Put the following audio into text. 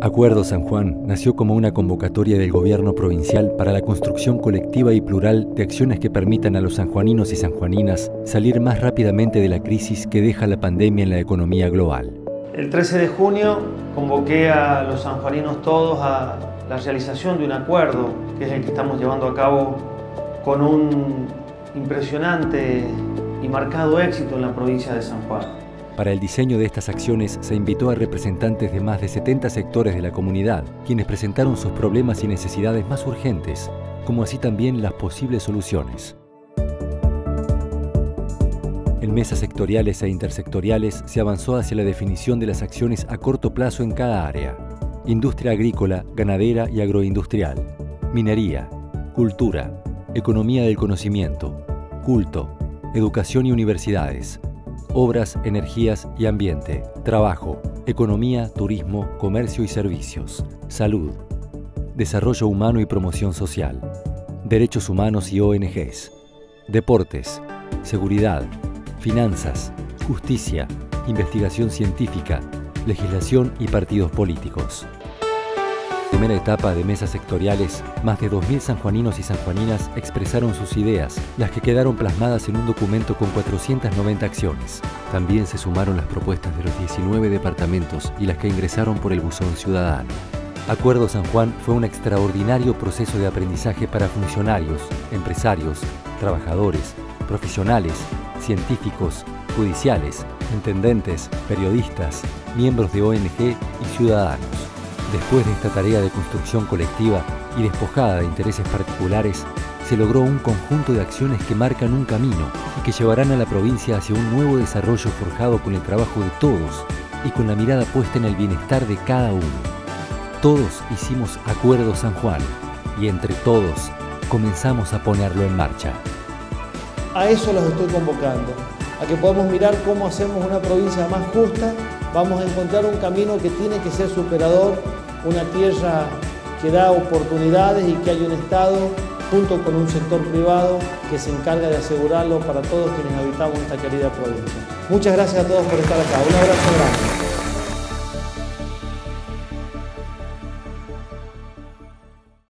Acuerdo San Juan nació como una convocatoria del gobierno provincial para la construcción colectiva y plural de acciones que permitan a los sanjuaninos y sanjuaninas salir más rápidamente de la crisis que deja la pandemia en la economía global. El 13 de junio convoqué a los sanjuaninos todos a la realización de un acuerdo, que es el que estamos llevando a cabo con un impresionante y marcado éxito en la provincia de San Juan. Para el diseño de estas acciones se invitó a representantes de más de 70 sectores de la comunidad, quienes presentaron sus problemas y necesidades más urgentes, como así también las posibles soluciones. En mesas sectoriales e intersectoriales se avanzó hacia la definición de las acciones a corto plazo en cada área. Industria agrícola, ganadera y agroindustrial, minería, cultura, economía del conocimiento, culto, educación y universidades, obras, energías y ambiente, trabajo, economía, turismo, comercio y servicios, salud, desarrollo humano y promoción social, derechos humanos y ONGs, deportes, seguridad, finanzas, justicia, investigación científica, legislación y partidos políticos primera etapa de mesas sectoriales, más de 2.000 sanjuaninos y sanjuaninas expresaron sus ideas, las que quedaron plasmadas en un documento con 490 acciones. También se sumaron las propuestas de los 19 departamentos y las que ingresaron por el buzón ciudadano. Acuerdo San Juan fue un extraordinario proceso de aprendizaje para funcionarios, empresarios, trabajadores, profesionales, científicos, judiciales, intendentes, periodistas, miembros de ONG y ciudadanos. Después de esta tarea de construcción colectiva y despojada de intereses particulares, se logró un conjunto de acciones que marcan un camino y que llevarán a la provincia hacia un nuevo desarrollo forjado con el trabajo de todos y con la mirada puesta en el bienestar de cada uno. Todos hicimos Acuerdo San Juan y entre todos comenzamos a ponerlo en marcha. A eso los estoy convocando, a que podamos mirar cómo hacemos una provincia más justa, vamos a encontrar un camino que tiene que ser superador una tierra que da oportunidades y que hay un Estado junto con un sector privado que se encarga de asegurarlo para todos quienes habitamos esta querida provincia. Muchas gracias a todos por estar acá. Un abrazo grande.